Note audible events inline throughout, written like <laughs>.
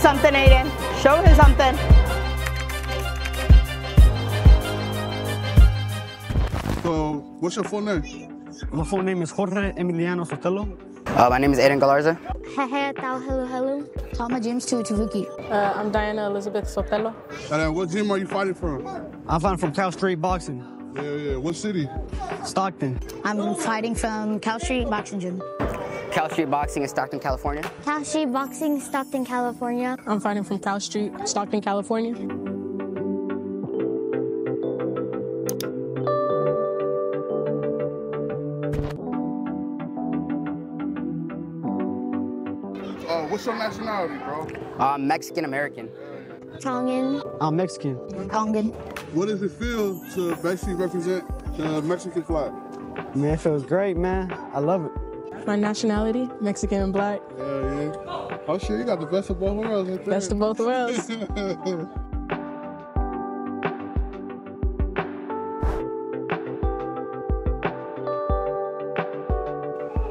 something, Aiden. Show him something. So, what's your full name? My full name is Jorge Emiliano Sotelo. Uh, my name is Aiden Galarza. Hehe, tau, hello, hello. Tama James Tutuvuki. Uh, I'm Diana Elizabeth Sotelo. And uh, what gym are you fighting from? I'm fighting from Cal Street Boxing, Yeah, yeah. What city? Stockton. I'm fighting from Cal Street Boxing Gym. Cal Street Boxing in Stockton, California. Kashi Boxing, Stockton, California. I'm fighting from Cal Street, Stockton, California. Uh, what's your nationality, bro? I'm Mexican American. Tongan. I'm Mexican. Tongan. What does it feel to basically represent the Mexican flag? Man, it feels great, man. I love it. My nationality, Mexican and black. Yeah, yeah. Oh shit, you got the best of both worlds. Right there. Best of both worlds. <laughs>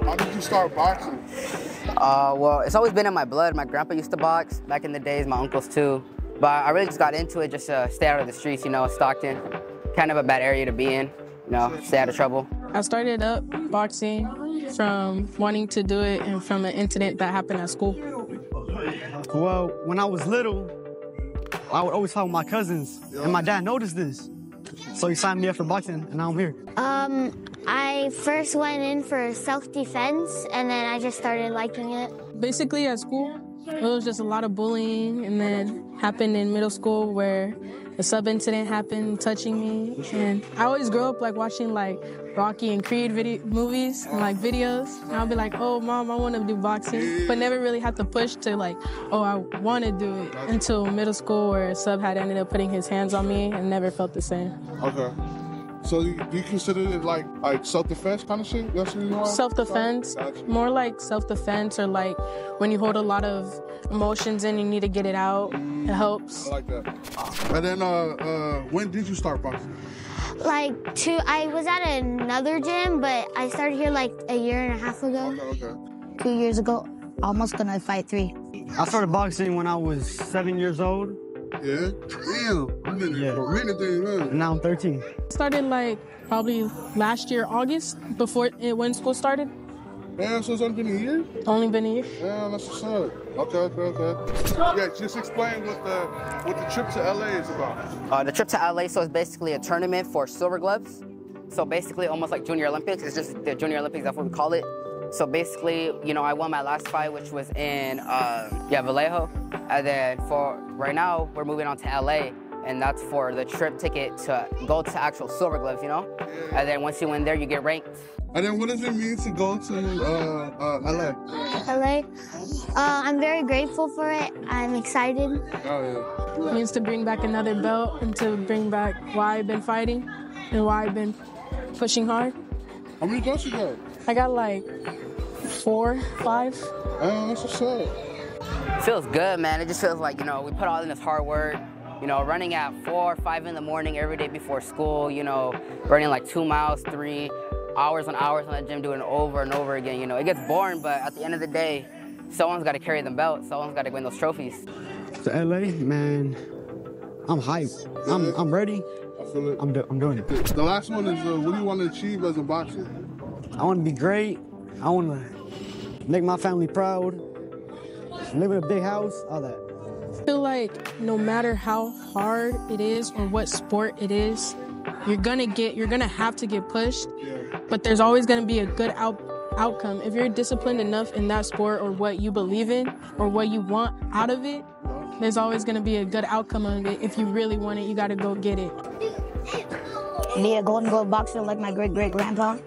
How did you start boxing? Uh, well, it's always been in my blood. My grandpa used to box back in the days, my uncles too. But I really just got into it just to stay out of the streets, you know, Stockton. Kind of a bad area to be in, you know, stay out of trouble. I started up boxing from wanting to do it and from an incident that happened at school. Well, when I was little, I would always fight with my cousins, and my dad noticed this. So he signed me up for boxing, and now I'm here. Um, I first went in for self-defense, and then I just started liking it. Basically, at school, it was just a lot of bullying, and then happened in middle school where a sub incident happened, touching me. And I always grew up like watching like Rocky and Creed video movies and like videos. And I'll be like, oh, mom, I want to do boxing, but never really had to push to like, oh, I want to do it until middle school where a sub had ended up putting his hands on me and never felt the same. Okay. So you, do you consider it like like self-defense kind of shit? That's what you are? Self defense, Gotcha. more like self defense, or like when you hold a lot of emotions in, you need to get it out. It helps. I like that. And then, uh, uh, when did you start boxing? Like two, I was at another gym, but I started here like a year and a half ago. Okay, okay. Two years ago, almost gonna fight three. I started boxing when I was seven years old, Yeah. Damn. I've been Yeah. for a minute there, man. now I'm 13. Started like probably last year, August, before it, when school started. Damn, so it's only been a year? Only been a year. Damn, that's what's up. Okay, okay, okay. Yeah, just explain what the what the trip to LA is about. Uh, the trip to LA, so it's basically a tournament for silver gloves. So basically, almost like Junior Olympics. It's just the Junior Olympics. That's what we call it. So basically, you know, I won my last fight, which was in uh, yeah Vallejo, and then for right now, we're moving on to LA, and that's for the trip ticket to go to actual silver gloves, you know. And then once you win there, you get ranked. And then what does it mean to go to uh, uh, LA? LA. Uh, I'm very grateful for it. I'm excited. Oh It means to bring back another belt and to bring back why I've been fighting and why I've been pushing hard. yeah. How many belts you got? I got like four, five. Damn, that's what's up. feels good, man. It just feels like, you know, we put all in this hard work, you know, running at four, or five in the morning every day before school, you know, running like two miles, three hours and hours in the gym, doing it over and over again. You know, it gets boring, but at the end of the day, someone's got to carry the belt. Someone's got to win those trophies. To LA, man, I'm hyped. I'm, I'm ready. I feel it. I'm, do- I'm doing it. The last one is uh, what do you want to achieve as a boxer? I want to be great. I want to make my family proud. Live in a big house, all that. I feel like no matter how hard it is or what sport it is, you're gonna get, you're gonna have to get pushed. But there's always gonna be a good out, outcome if you're disciplined enough in that sport or what you believe in or what you want out of it. There's always gonna be a good outcome of it. If you really want it, you gotta go get it. Be a Golden Glove boxer like my great great grandpa.